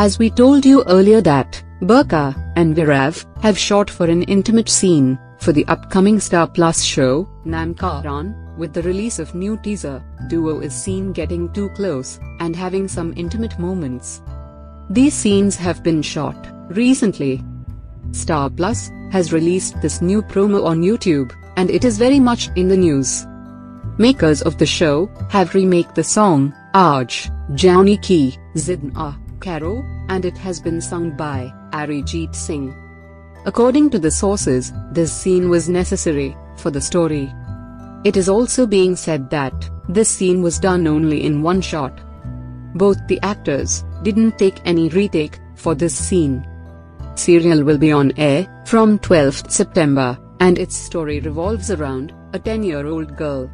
As we told you earlier that, Barkha and Viraf have shot for an intimate scene for the upcoming Star Plus show, Naamkarann, with the release of new teaser, duo is seen getting too close and having some intimate moments. These scenes have been shot recently. Star Plus has released this new promo on YouTube, and it is very much in the news. Makers of the show have remake the song Aaj Jaane Ki Zid Na Karo, and it has been sung by Arijit Singh. According to the sources, this scene was necessary for the story. It is also being said that this scene was done only in one shot. Both the actors didn't take any retake for this scene. Serial will be on air from 12th September, and its story revolves around a 10 year old girl